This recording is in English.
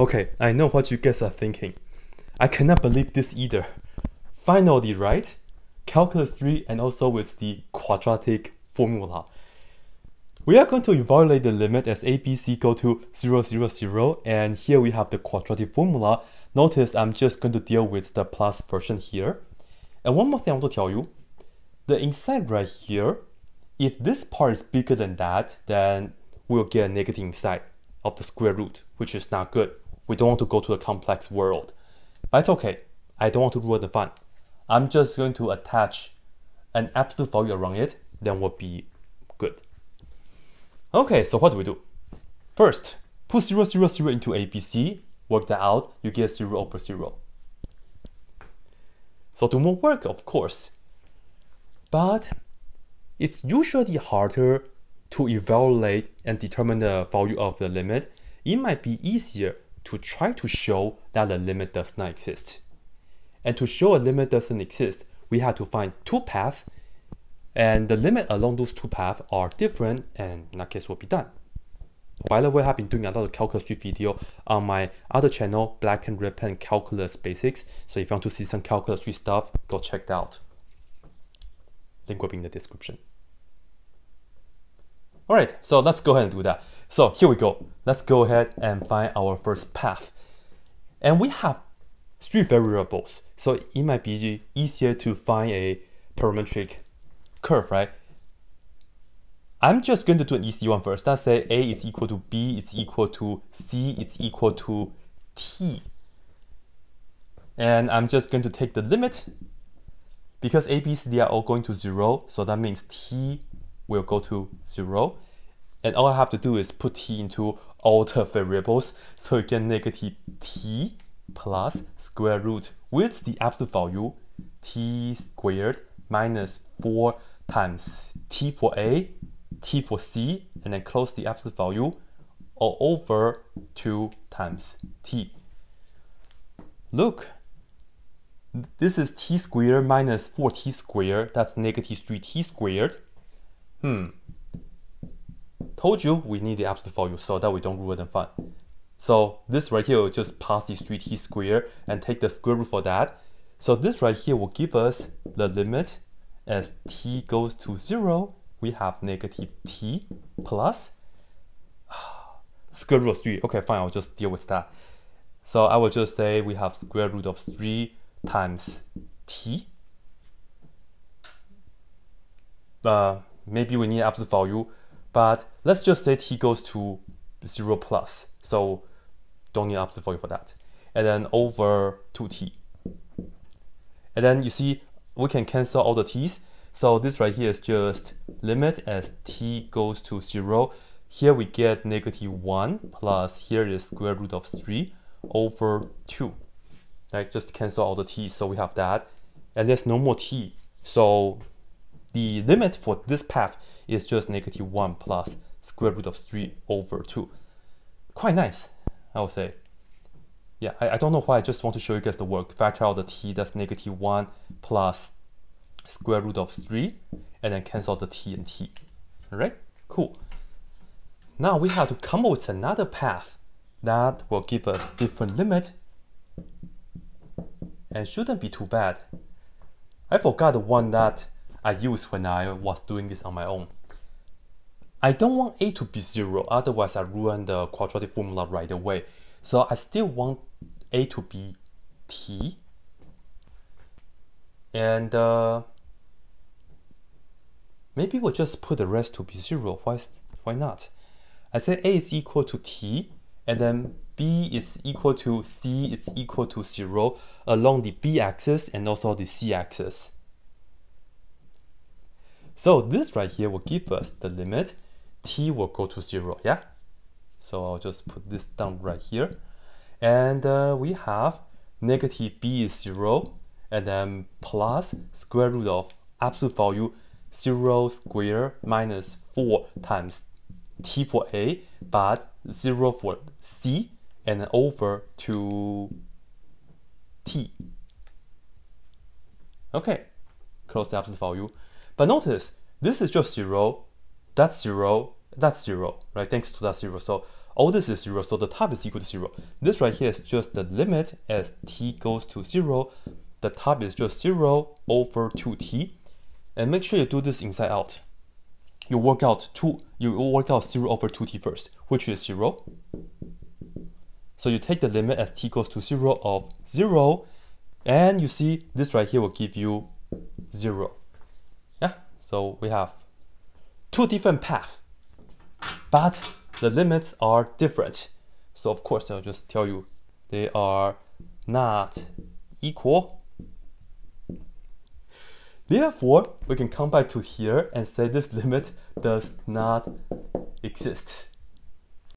Okay, I know what you guys are thinking. I cannot believe this either. Finally, right? Calculus 3 and also with the quadratic formula. We are going to evaluate the limit as ABC go to 0, 0, 0, and here we have the quadratic formula. Notice I'm just going to deal with the plus version here. And one more thing I want to tell you, the inside right here, if this part is bigger than that, then we'll get a negative inside of the square root, which is not good. We don't want to go to a complex world. But it's okay. I don't want to ruin the fun. I'm just going to attach an absolute value around it, then we'll be good. Okay, so what do we do? First, put 0, 0, 0 into ABC, work that out, you get 0 over 0. So do more work, of course. But it's usually harder to evaluate and determine the value of the limit. It might be easier to try to show that the limit does not exist. And to show a limit doesn't exist, we have to find two paths, and the limit along those two paths are different, and that case will be done. By the way, I've been doing another calculus video on my other channel, Black Pen Red Pen Calculus Basics. So if you want to see some calculus stuff, go check it out. Link will be in the description. Alright, so let's go ahead and do that. So here we go. Let's go ahead and find our first path. And we have three variables. So it might be easier to find a parametric curve, right? I'm just going to do an easy one first. Let's say A is equal to B, it's equal to C, it's equal to T. And I'm just going to take the limit because A, B, C, D are all going to zero. So that means T will go to zero. And all I have to do is put t into all the variables. So you get negative t plus square root with the absolute value t squared minus 4 times t for A, t for C, and then close the absolute value all over 2 times t. Look, this is t squared minus 4t squared, that's negative 3t squared. Hmm, Told you we need the absolute value so that we don't ruin the fun. So this right here will just pass the 3t square and take the square root for that. So this right here will give us the limit as t goes to 0, we have negative t plus square root of 3. Okay, fine, I'll just deal with that. So I will just say we have square root of 3 times t. Uh, maybe we need absolute value. But let's just say t goes to 0 plus, so don't need absolute value for that. And then over 2t. And then you see, we can cancel all the t's. So this right here is just limit as t goes to 0. Here we get negative 1 plus here is square root of 3 over 2. Right, just cancel all the t's, so we have that. And there's no more t. So the limit for this path is just negative 1 plus square root of 3 over 2. Quite nice, I would say. Yeah, I, I don't know why, I just want to show you guys the work. Factor out the t, that's negative 1 plus square root of 3, and then cancel the t and t. Alright, cool. Now we have to come up with another path that will give us different limit and shouldn't be too bad. I forgot the one that I used when I was doing this on my own. I don't want a to be 0, otherwise I ruin the quadratic formula right away. So I still want a to be t. And uh, maybe we'll just put the rest to be 0. Why, why not? I say a is equal to t, and then b is equal to c is equal to 0 along the b-axis and also the c-axis. So this right here will give us the limit t will go to 0, yeah? So I'll just put this down right here. And uh, we have negative b is 0, and then plus square root of absolute value 0 square minus 4 times t for a, but 0 for c, and over to t. Okay, close the absolute value. But notice, this is just 0, that's 0, that's 0, right? Thanks to that 0. So all this is 0, so the top is equal to 0. This right here is just the limit as t goes to 0. The top is just 0 over 2t. And make sure you do this inside out. You work out 2, you work out 0 over 2t first, which is 0. So you take the limit as t goes to 0 of 0, and you see this right here will give you 0. So we have two different paths, but the limits are different. So of course I'll just tell you they are not equal. Therefore, we can come back to here and say this limit does not exist.